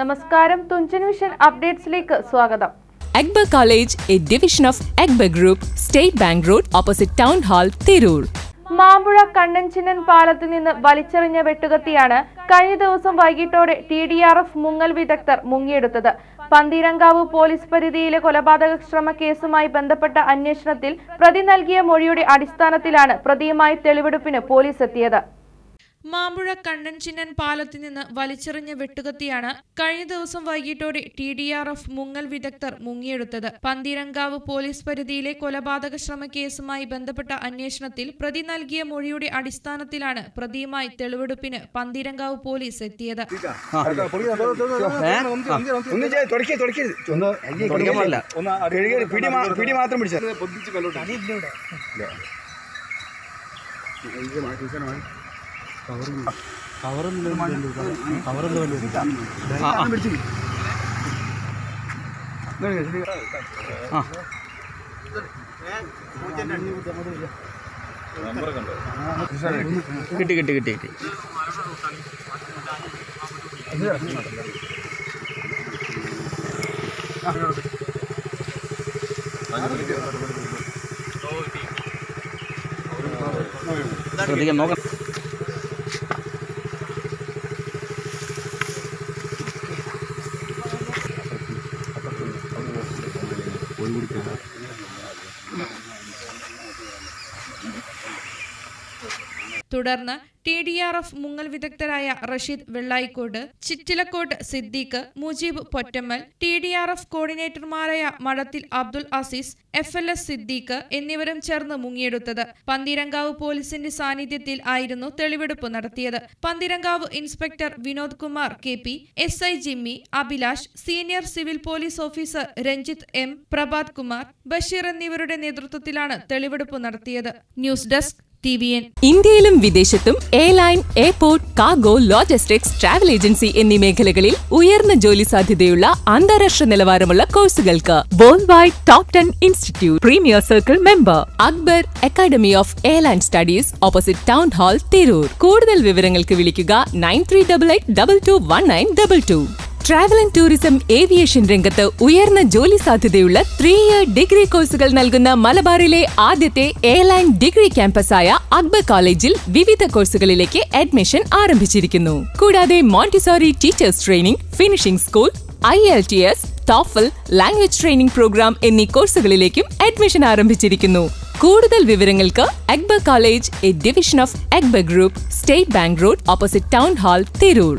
നമസ്കാരം. തുഞ്ചൻ വിഷൻ അപ്ഡേറ്റ്സിലേക്ക് സ്വാഗതം. Akbar college A division of Akbar group state bank road opposite town hall Tirur. Mampuzha Kannanchinnan പാലത്തിൽ നിന്ന് വലിച്ചെറിഞ്ഞ വെട്ടുകത്തിയാണ് കഴിഞ്ഞ ദിവസം വൈകിട്ടോടെ ടി ഡി ആർ എഫ് മുങ്ങൽ വിദഗ്ധർ മുങ്ങിയെടുത്തത്. പന്തീരങ്കാവ് പോലീസ് പരിധിയിലെ കൊലപാതക ശ്രമ കേസുമായി ബന്ധപ്പെട്ട അന്വേഷണത്തിൽ പ്രതി നൽകിയ മൊഴിയുടെ അടിസ്ഥാനത്തിലാണ് പ്രതിയുമായി തെളിവെടുപ്പിന് പോലീസ് എത്തിയത്. മാമ്പുഴ കണ്ണൻ ചിന്നൻ പാലത്തിൽ നിന്ന് വലിച്ചെറിഞ്ഞ വെട്ടുകത്തിയാണ് കഴിഞ്ഞ ദിവസം വൈകിട്ടോടെ ടി ഡി ആർ എഫ് മുങ്ങൽ വിദഗ്ധർ മുങ്ങിയെടുത്തത്. പന്തീരങ്കാവ് പോലീസ് പരിധിയിലെ കൊലപാതക ശ്രമ കേസുമായി ബന്ധപ്പെട്ട അന്വേഷണത്തിൽ പ്രതി നൽകിയ മൊഴിയുടെ അടിസ്ഥാനത്തിലാണ് പ്രതിയുമായി തെളിവെടുപ്പിന് പന്തീരങ്കാവ് പോലീസ് എത്തിയത്. മാത്രം പിടിച്ചാൽ കിട്ടി കിട്ടി കിട്ടി കിട്ടി. ശ്രദ്ധിക്കാം നോക്കാം. சொல்லிக் கொடுக்குறார் തുടർന്ന് ടി ഡി ആർ എഫ് മുങ്ങൽ വിദഗ്ധരായ Rasheed Vellayikode Chittilakkottu Siddique Mujeeb Pottammal T D R F കോർഡിനേറ്റർമാരായ Madathil Abdul Azeez F L S Siddique എന്നിവരും ചേർന്ന് മുങ്ങിയെടുത്തത്. പന്തീരങ്കാവ് പോലീസിന്റെ സാന്നിധ്യത്തിൽ ആയിരുന്നു തെളിവെടുപ്പ് നടത്തിയത്. Pantheerankavu inspector Vinod Kumar K P S I Jimmy Abhilash senior civil police officer Ranjith M Prabhath Kumar Basheer എന്നിവരുടെ നേതൃത്വത്തിലാണ് തെളിവെടുപ്പ് നടത്തിയത്. ന്യൂസ് ഡെസ്ക് ഇന്ത്യയിലും വിദേശത്തും airline airport cargo logistics travel agency എന്നീ മേഖലകളിൽ ഉയർന്ന ജോലി സാധ്യതയുള്ള അന്താരാഷ്ട്ര നിലവാരമുള്ള കോഴ്സുകൾക്ക് world top ten institute premier circle member Akbar academy of airline studies opposite town hall Tirur കൂടുതൽ വിവരങ്ങൾക്ക് വിളിക്കുക nine three double eight double two one nine double two. Travel and tourism aviation രംഗത്ത് ഉയർന്ന ജോലി സാധ്യതയുള്ള ത്രീ ഇയർ ഡിഗ്രി കോഴ്സുകൾ നൽകുന്ന മലബാറിലെ ആദ്യത്തെ എയർലൈൻ ഡിഗ്രി ക്യാമ്പസായ അക്ബർ കോളേജിൽ വിവിധ കോഴ്സുകളിലേക്ക് അഡ്മിഷൻ ആരംഭിച്ചിരിക്കുന്നു. കൂടാതെ Montessori teachers training finishing school I L T S TOEFL language training program എന്നീ കോഴ്സുകളിലേക്കും അഡ്മിഷൻ ആരംഭിച്ചിരിക്കുന്നു. കൂടുതൽ വിവരങ്ങൾക്ക് Akbar college A division of Akbar group state bank road opposite town hall Tirur.